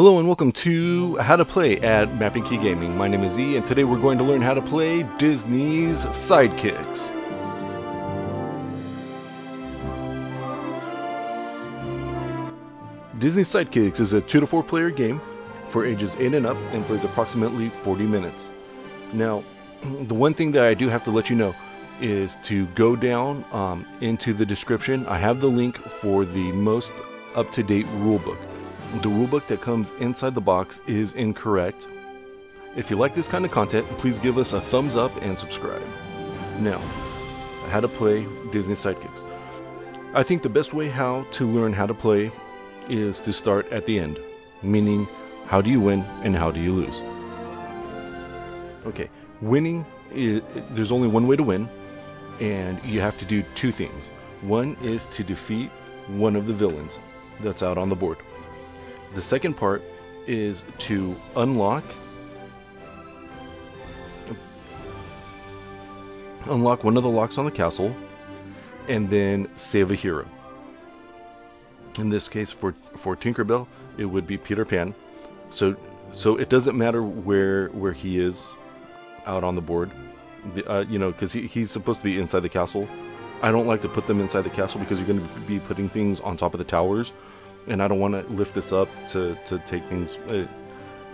Hello and welcome to How to Play at Map and Key Gaming. My name is E and today we're going to learn how to play Disney's Sidekicks. Disney Sidekicks is a 2 to 4 player game for ages 8 and up and plays approximately 40 minutes. Now, the one thing that I do have to let you know is to go down um, into the description. I have the link for the most up to date rulebook. The rulebook that comes inside the box is incorrect. If you like this kind of content, please give us a thumbs up and subscribe. Now, how to play Disney Sidekicks. I think the best way how to learn how to play is to start at the end, meaning how do you win and how do you lose. Okay, winning is, there's only one way to win, and you have to do two things. One is to defeat one of the villains that's out on the board. The second part is to unlock unlock one of the locks on the castle and then save a hero. In this case for for Tinkerbell, it would be Peter Pan. So so it doesn't matter where where he is out on the board. Uh, you know, because he, he's supposed to be inside the castle. I don't like to put them inside the castle because you're going to be putting things on top of the towers, and I don't want to lift this up to, to take things. It,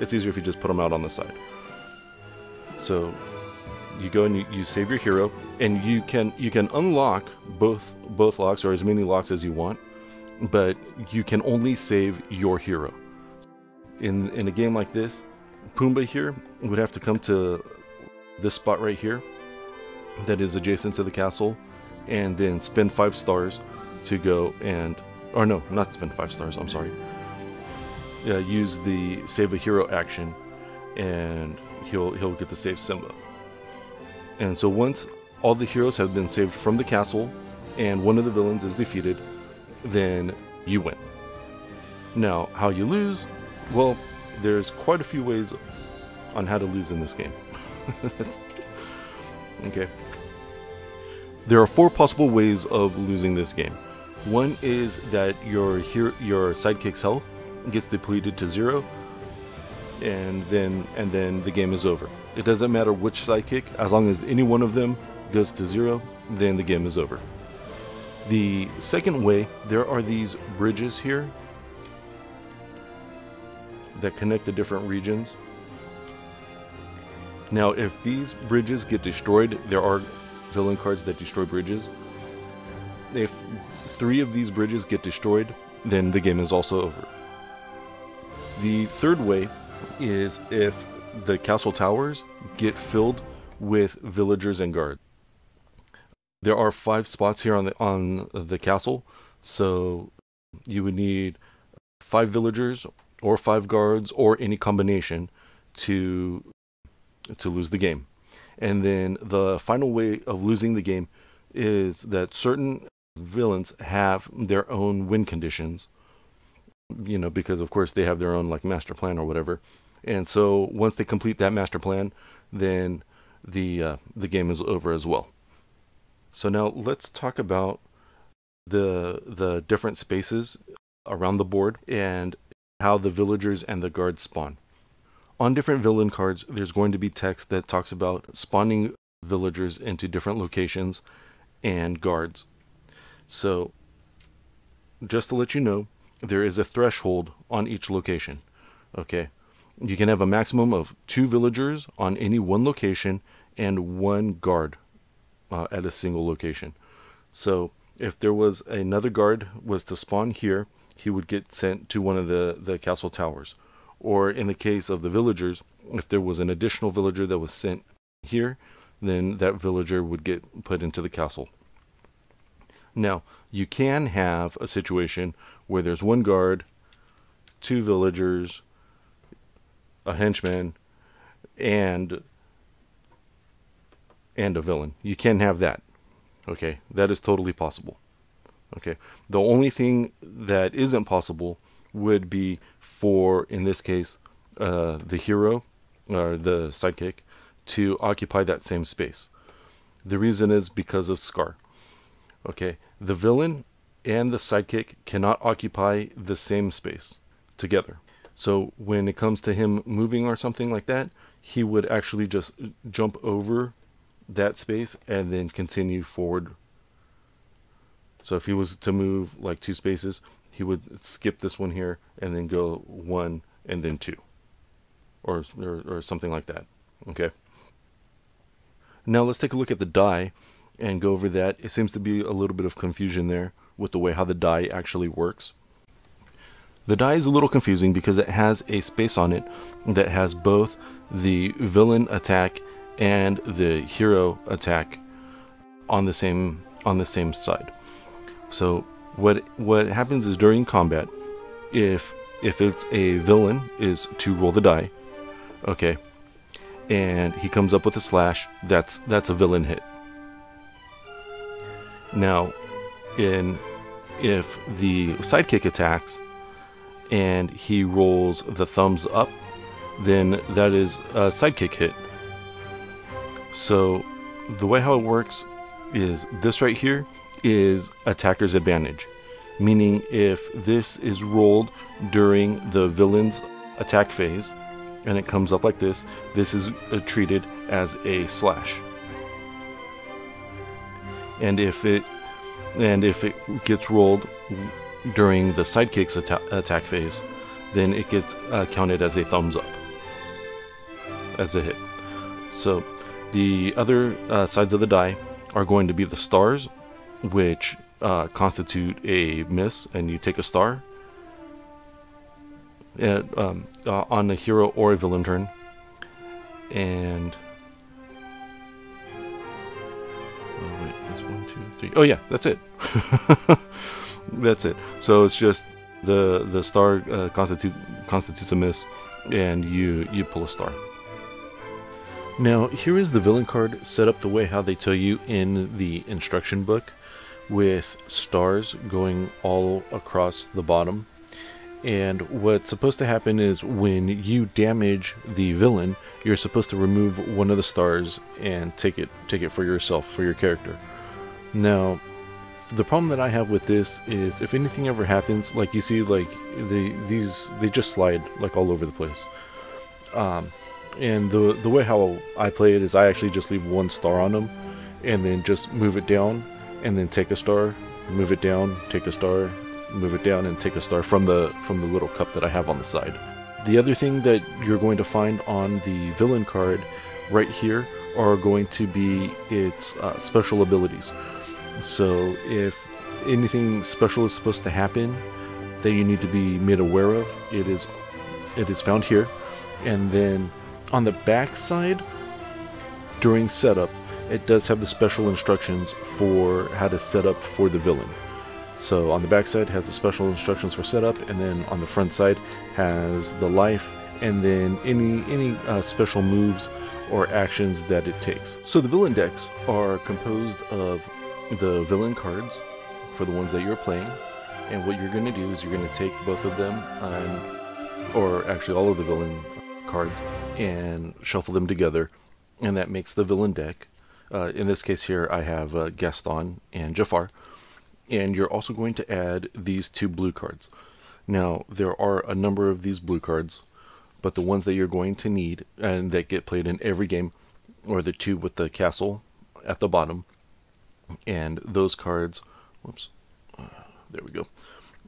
it's easier if you just put them out on the side. So you go and you, you save your hero, and you can you can unlock both both locks or as many locks as you want, but you can only save your hero. In in a game like this, Pumbaa here would have to come to this spot right here that is adjacent to the castle and then spend five stars to go and or no not spend five stars i'm sorry use the save a hero action and he'll he'll get to save simba and so once all the heroes have been saved from the castle and one of the villains is defeated then you win now how you lose well there's quite a few ways on how to lose in this game okay. There are four possible ways of losing this game. One is that your your sidekick's health gets depleted to zero, and then and then the game is over. It doesn't matter which sidekick, as long as any one of them goes to zero, then the game is over. The second way, there are these bridges here that connect the different regions. Now, if these bridges get destroyed, there are villain cards that destroy bridges. If three of these bridges get destroyed, then the game is also over. The third way is if the castle towers get filled with villagers and guards. There are five spots here on the on the castle, so you would need five villagers or five guards or any combination to to lose the game. And then the final way of losing the game is that certain villains have their own win conditions. You know, because of course they have their own like master plan or whatever. And so once they complete that master plan, then the uh, the game is over as well. So now let's talk about the the different spaces around the board and how the villagers and the guards spawn. On different villain cards, there's going to be text that talks about spawning villagers into different locations and guards. So, just to let you know, there is a threshold on each location. Okay, you can have a maximum of two villagers on any one location and one guard uh, at a single location. So, if there was another guard was to spawn here, he would get sent to one of the the castle towers or in the case of the villagers, if there was an additional villager that was sent here, then that villager would get put into the castle. Now, you can have a situation where there's one guard, two villagers, a henchman, and and a villain. You can have that. Okay, that is totally possible. Okay, the only thing that isn't possible would be for, in this case, uh, the hero or the sidekick to occupy that same space. The reason is because of Scar. Okay, the villain and the sidekick cannot occupy the same space together. So when it comes to him moving or something like that, he would actually just jump over that space and then continue forward. So if he was to move like two spaces, he would skip this one here and then go one and then two or, or, or something like that. Okay. Now let's take a look at the die and go over that. It seems to be a little bit of confusion there with the way how the die actually works. The die is a little confusing because it has a space on it that has both the villain attack and the hero attack on the same on the same side. So what what happens is during combat, if if it's a villain, is to roll the die, okay, and he comes up with a slash, that's that's a villain hit. Now, in if the sidekick attacks and he rolls the thumbs up, then that is a sidekick hit. So the way how it works is this right here is attacker's advantage, meaning if this is rolled during the villain's attack phase and it comes up like this, this is uh, treated as a slash. And if it and if it gets rolled during the sidekick's atta attack phase, then it gets uh, counted as a thumbs up, as a hit. So the other uh, sides of the die are going to be the stars, which uh, constitute a miss, and you take a star. And, um, uh, on a hero or a villain turn, and three. Oh yeah, that's it. that's it. So it's just the the star uh, constitute constitutes a miss, and you you pull a star. Now, here is the villain card set up the way how they tell you in the instruction book with stars going all across the bottom. And what's supposed to happen is when you damage the villain, you're supposed to remove one of the stars and take it take it for yourself, for your character. Now, the problem that I have with this is if anything ever happens, like you see like the these they just slide like all over the place. Um, and the the way how I play it is I actually just leave one star on them, and then just move it down, and then take a star, move it down, take a star, move it down, and take a star from the from the little cup that I have on the side. The other thing that you're going to find on the villain card, right here, are going to be its uh, special abilities. So if anything special is supposed to happen that you need to be made aware of, it is it is found here, and then on the back side, during setup, it does have the special instructions for how to set up for the villain. So on the back side has the special instructions for setup, and then on the front side has the life, and then any any uh, special moves or actions that it takes. So the villain decks are composed of the villain cards for the ones that you're playing, and what you're going to do is you're going to take both of them, and, or actually all of the villain cards and shuffle them together, and that makes the villain deck. Uh, in this case here, I have uh, Gaston and Jafar, and you're also going to add these two blue cards. Now, there are a number of these blue cards, but the ones that you're going to need and that get played in every game are the two with the castle at the bottom, and those cards, whoops, uh, there we go,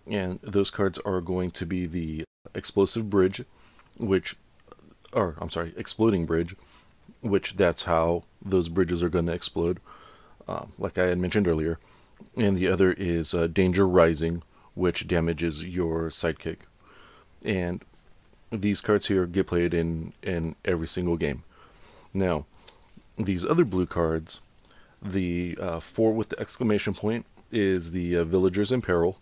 and those cards are going to be the explosive bridge, which or I'm sorry, exploding bridge, which that's how those bridges are going to explode, uh, like I had mentioned earlier. And the other is uh, Danger Rising, which damages your sidekick. And these cards here get played in, in every single game. Now, these other blue cards, the uh, four with the exclamation point is the uh, Villagers in Peril.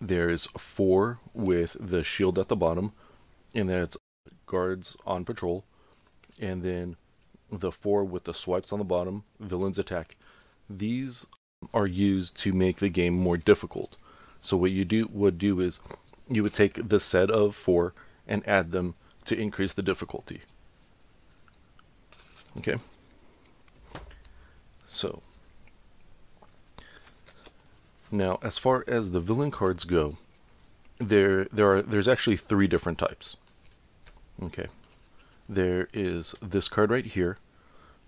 There's four with the shield at the bottom, and that's guards on patrol, and then the four with the swipes on the bottom, villains attack. These are used to make the game more difficult. So what you do would do is you would take the set of four and add them to increase the difficulty. Okay. So now as far as the villain cards go, there there are there's actually three different types. Okay. There is this card right here,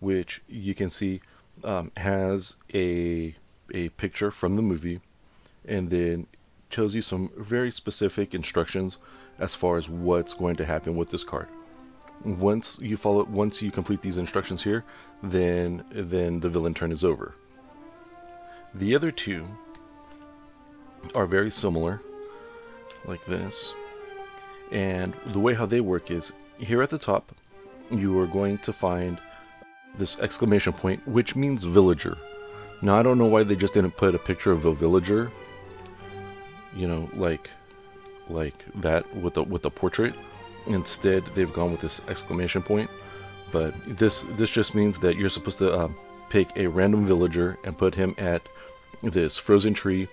which you can see um, has a a picture from the movie, and then tells you some very specific instructions as far as what's going to happen with this card. Once you follow, once you complete these instructions here, then then the villain turn is over. The other two are very similar, like this. And the way how they work is here at the top, you are going to find this exclamation point, which means villager. Now I don't know why they just didn't put a picture of a villager, you know, like like that with the with the portrait. Instead, they've gone with this exclamation point. But this this just means that you're supposed to um, pick a random villager and put him at this frozen tree,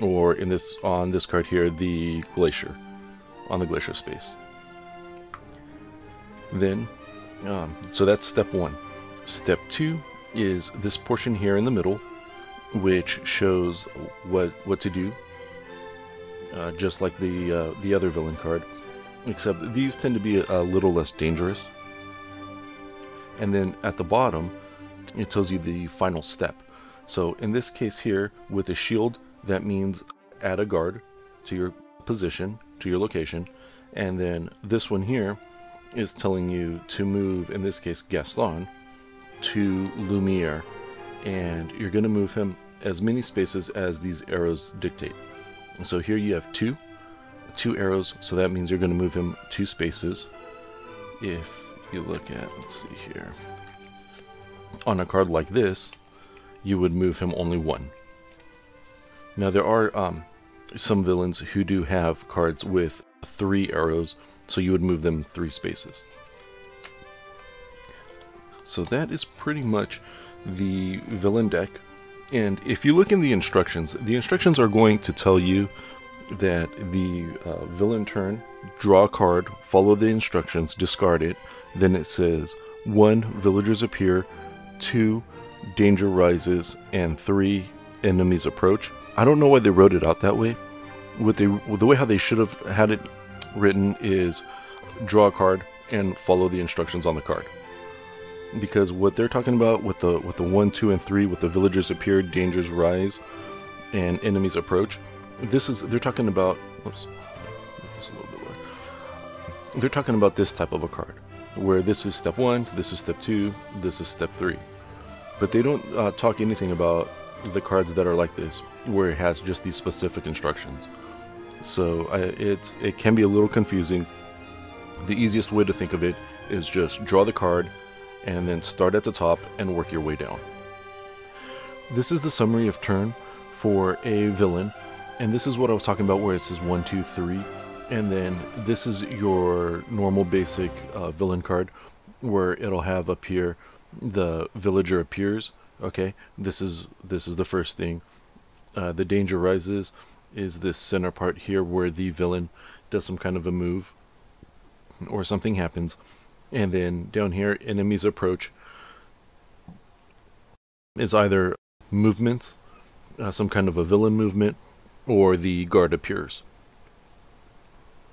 or in this on this card here, the glacier, on the glacier space. Then, um, so that's step one. Step two is this portion here in the middle, which shows what what to do, uh, just like the uh, the other villain card, except these tend to be a, little less dangerous. And then at the bottom, it tells you the final step. So in this case here, with a shield, that means add a guard to your position, to your location, and then this one here is telling you to move, in this case Gaston, to Lumiere, and you're going to move him as many spaces as these arrows dictate. So here you have two, two arrows, so that means you're going to move him two spaces. If you look at, let's see here, on a card like this, you would move him only one. Now there are um, some villains who do have cards with three arrows, so you would move them three spaces. So that is pretty much the villain deck. And if you look in the instructions, the instructions are going to tell you that the uh, villain turn, draw a card, follow the instructions, discard it. Then it says, one, villagers appear, two, danger rises, and three, enemies approach. I don't know why they wrote it out that way. What they, the way how they should have had it written is draw a card and follow the instructions on the card. Because what they're talking about with the with the one, two, and three, with the villagers appear, dangers rise, and enemies approach. This is they're talking about. Oops, this a little bit. They're talking about this type of a card, where this is step one, this is step two, this is step three, but they don't uh, talk anything about the cards that are like this, where it has just these specific instructions. So I, it's it can be a little confusing. The easiest way to think of it is just draw the card and then start at the top and work your way down. This is the summary of turn for a villain, and this is what I was talking about where it says 1, 2, 3, and then this is your normal basic uh, villain card where it'll have up here the villager appears okay? This is this is the first thing. Uh, the danger rises is this center part here where the villain does some kind of a move or something happens. And then down here enemies approach. Is either movements uh, some kind of a villain movement or the guard appears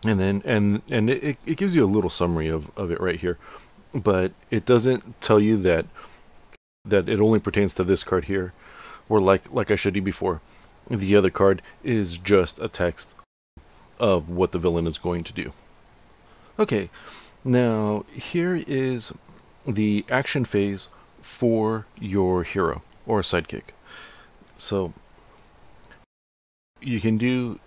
and then and and it, it gives you a little summary of, of it right here but it doesn't tell you that that it only pertains to this card here or like like I showed you before the other card is just a text of what the villain is going to do. Okay now here is the action phase for your hero or sidekick. So you can do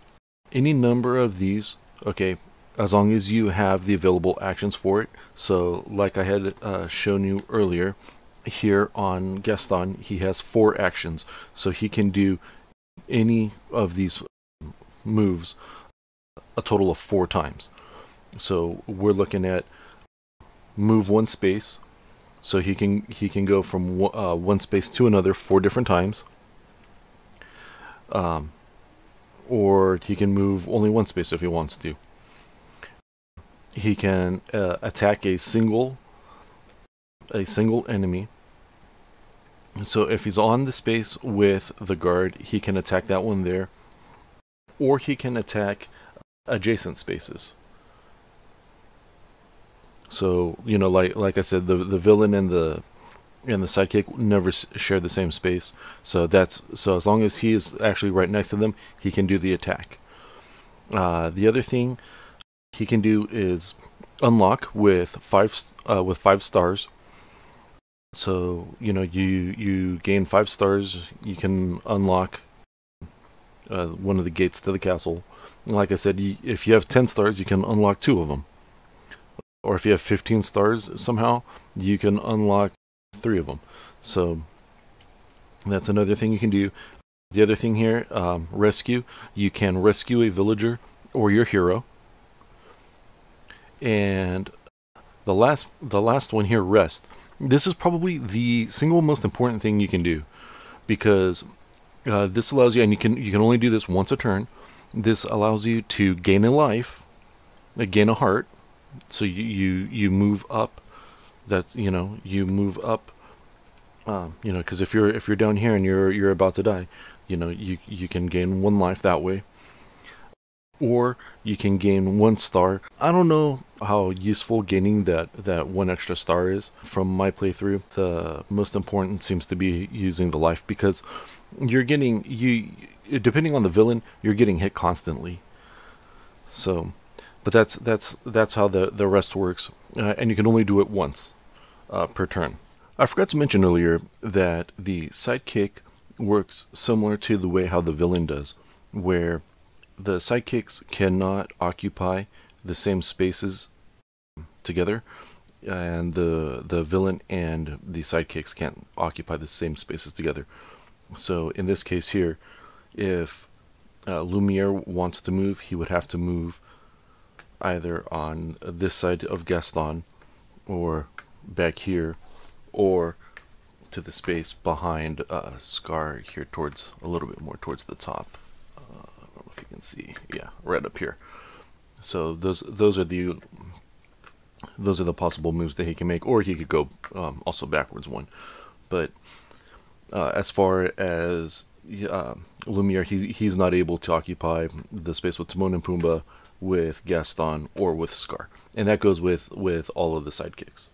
any number of these okay as long as you have the available actions for it. So like I had uh, shown you earlier, here on Gaston, he has four actions. So he can do any of these moves a total of four times. So we're looking at move one space. So he can he can go from uh, one space to another four different times. Um, or he can move only one space if he wants to he can uh, attack a single a single enemy so if he's on the space with the guard he can attack that one there or he can attack adjacent spaces. So you know, like like I said, the the villain and the and the sidekick never share the same space. So that's so as long as he is actually right next to them, he can do the attack. Uh, the other thing he can do is unlock with five uh, with five stars. So you know you you gain five stars, you can unlock uh, one of the gates to the castle. like I said, you, if you have ten stars, you can unlock two of them. Or if you have 15 stars somehow, you can unlock three of them. So that's another thing you can do. The other thing here, um, rescue. You can rescue a villager or your hero. And the last, the last one here, rest. This is probably the single most important thing you can do, because uh, this allows you, and you can you can only do this once a turn. This allows you to gain a life, uh, gain a heart. So you you, you move up. That you know you move up um, you know, because if you're if you're down here and you're you're about to die, you know, you you can gain one life that way, or you can gain one star. I don't know how useful gaining that that one extra star is. From my playthrough, the most important seems to be using the life because you're getting you depending on the villain, you're getting hit constantly. So, but that's that's that's how the the rest works, uh, and you can only do it once uh, per turn. I forgot to mention earlier that the sidekick works similar to the way how the villain does, where the sidekicks cannot occupy the same spaces together, and the the villain and the sidekicks can't occupy the same spaces together. So in this case here, if uh, Lumiere wants to move, he would have to move either on this side of Gaston or back here or to the space behind uh, Scar here towards a little bit more towards the top. Uh, I don't know if you can see. Yeah, right up here. So those those are the those are the possible moves that he can make, or he could go um, also backwards one. But uh, as far as uh, Lumiere, he's he's not able to occupy the space with Timon and Pumbaa, with Gaston, or with Scar, and that goes with with all of the sidekicks.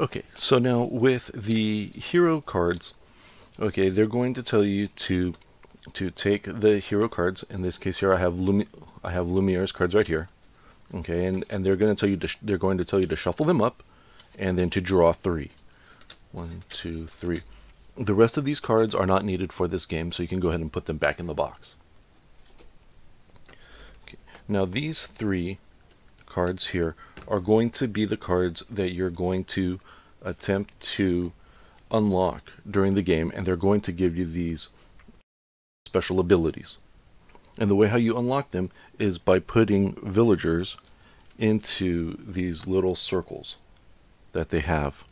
Okay, so now with the hero cards, okay, they're going to tell you to to take the hero cards. In this case here, I have Lumi I have Lumiere's cards right here. Okay, and and they're going to tell you to they're going to tell you to shuffle them up, and then to draw three. One, two, three. The rest of these cards are not needed for this game, so you can go ahead and put them back in the box. Okay. Now these three cards here are going to be the cards that you're going to attempt to unlock during the game and they're going to give you these special abilities. And the way how you unlock them is by putting villagers into these little circles that they have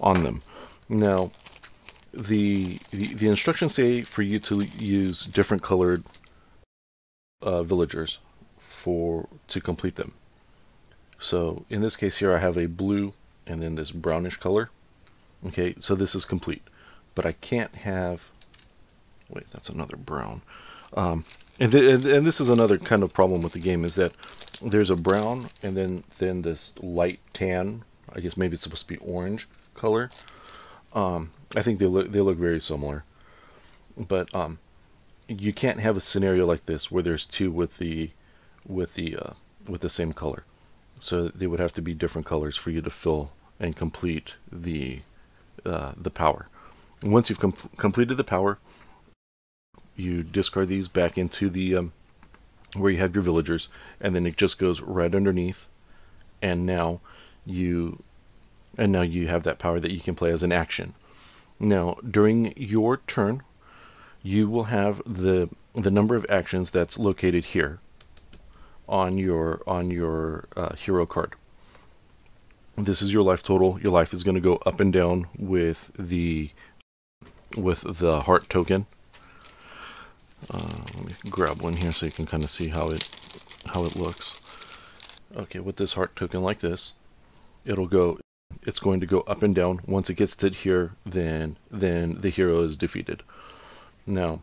on them. Now, the, the, the instructions say for you to use different colored uh, villagers for to complete them. So in this case here I have a blue and then this brownish color. Okay, so this is complete. But I can't have, wait, that's another brown. Um, and, th and this is another kind of problem with the game is that there's a brown and then, then this light tan, I guess maybe it's supposed to be orange color. Um, I think they look, they look very similar. But um, you can't have a scenario like this where there's two with the with the uh, with the same color. So they would have to be different colors for you to fill and complete the uh, the power. And once you've com completed the power, you discard these back into the um, where you have your villagers, and then it just goes right underneath. And now you and now you have that power that you can play as an action. Now during your turn, you will have the the number of actions that's located here on your on your uh, hero card. This is your life total. Your life is going to go up and down with the with the heart token. Uh, let me grab one here so you can kind of see how it how it looks. Okay, with this heart token like this, it'll go. It's going to go up and down. Once it gets to here, then then the hero is defeated. Now,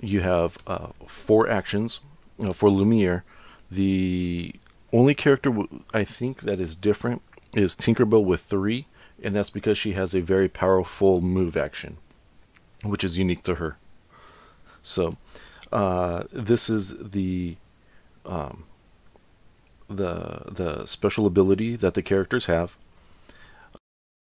you have uh, four actions uh, for Lumiere, the only character I think that is different is Tinkerbell with three, and that's because she has a very powerful move action, which is unique to her. So, uh, this is the um, the the special ability that the characters have,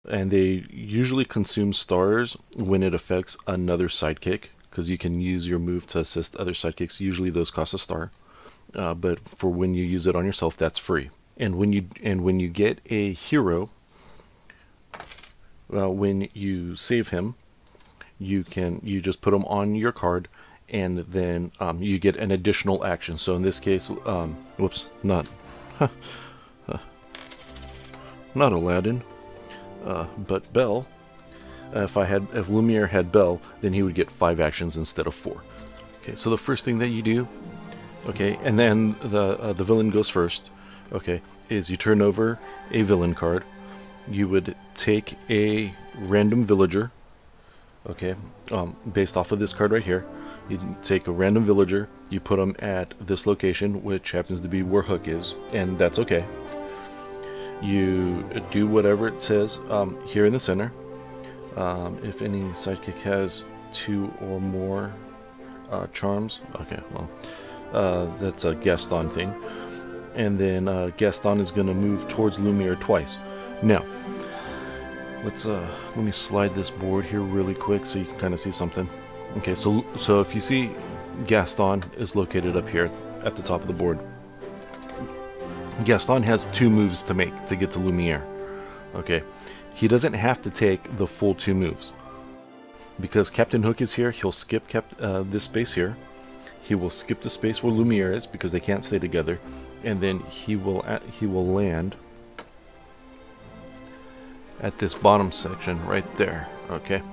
and they usually consume stars when it affects another sidekick because you can use your move to assist other sidekicks. Usually, those cost a star, uh, but for when you use it on yourself, that's free. And when you and when you get a hero, when you save him, you can you just put him on your card and then um, you get an additional action. So in this case, um, whoops, not, not Aladdin, uh, but Belle. Uh, if I had, if Lumiere had Belle, then he would get five actions instead of four. Okay, so the first thing that you do, okay, and then the uh, the villain goes first. Okay, is you turn over a villain card. You would take a random villager. Okay, um, based off of this card right here you take a random villager, you put them at this location, which happens to be where Hook is, and that's okay. You do whatever it says um, here in the center. Um, if any sidekick has two or more uh, charms, okay, well, uh, that's a Gaston thing. And then uh, Gaston is going to move towards Lumiere twice. Now, let's uh, let me slide this board here really quick so you can kind of see something. Okay, so so if you see Gaston is located up here at the top of the board. Gaston has two moves to make to get to Lumiere. Okay, he doesn't have to take the full two moves. Because Captain Hook is here, he'll skip Cap uh, this space here. He will skip the space where Lumiere is because they can't stay together, and then he will he will land at this bottom section right there. Okay,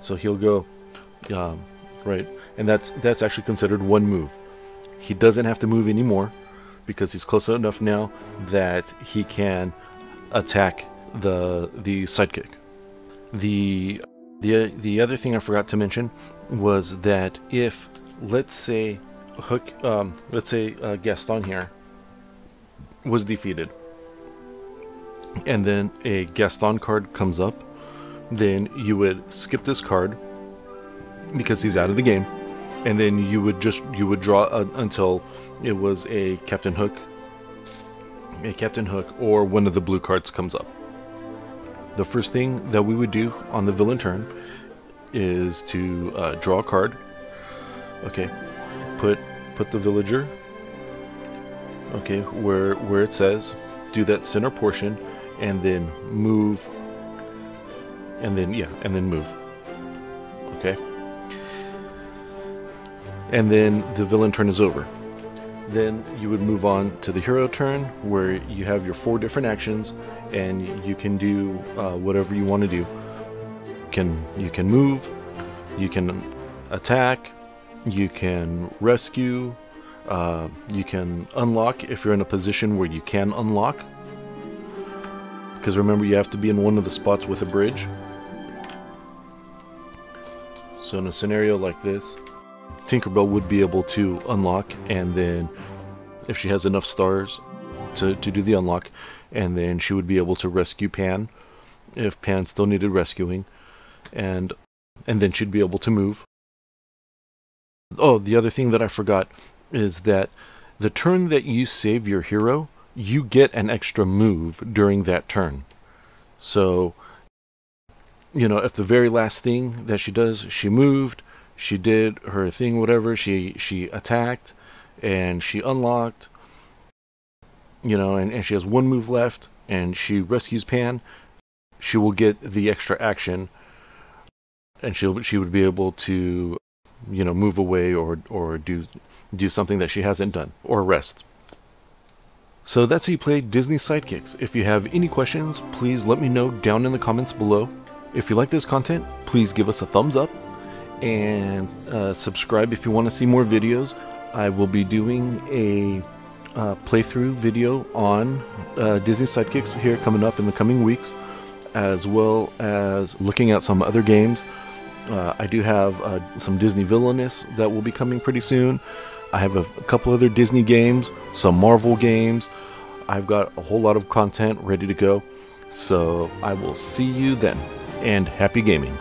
so he'll go um, right, and that's that's actually considered one move. He doesn't have to move anymore because he's close enough now that he can attack the the sidekick. The the the other thing I forgot to mention was that if let's say Hook, um, let's say uh, Gaston here was defeated, and then a Gaston card comes up, then you would skip this card because he's out of the game, and then you would just you would draw a, until it was a Captain Hook, a Captain Hook, or one of the blue cards comes up. The first thing that we would do on the villain turn is to uh, draw a card. Okay, put put the villager. Okay, where where it says, do that center portion, and then move. And then yeah, and then move. Okay and then the villain turn is over. Then you would move on to the hero turn, where you have your four different actions, and you can do uh, whatever you want to do. You can you can move, you can attack, you can rescue, uh, you can unlock if you're in a position where you can unlock. Because remember, you have to be in one of the spots with a bridge. So in a scenario like this, Tinkerbell would be able to unlock, and then if she has enough stars to, to do the unlock, and then she would be able to rescue Pan if Pan still needed rescuing, and and then she'd be able to move. Oh, the other thing that I forgot is that the turn that you save your hero, you get an extra move during that turn. So, you know, if the very last thing that she does, she moved, she did her thing, whatever. She she attacked and she unlocked, you know, and, and she has one move left and she rescues Pan. She will get the extra action and she'll she would be able to, you know, move away or or do do something that she hasn't done or rest. So that's how you play Disney Sidekicks. If you have any questions, please let me know down in the comments below. If you like this content, please give us a thumbs up and uh, subscribe if you want to see more videos. I will be doing a uh, playthrough video on uh, Disney Sidekicks here coming up in the coming weeks, as well as looking at some other games. Uh, I do have uh, some Disney Villainous that will be coming pretty soon. I have a, a couple other Disney games, some Marvel games. I've got a whole lot of content ready to go. So I will see you then, and happy gaming.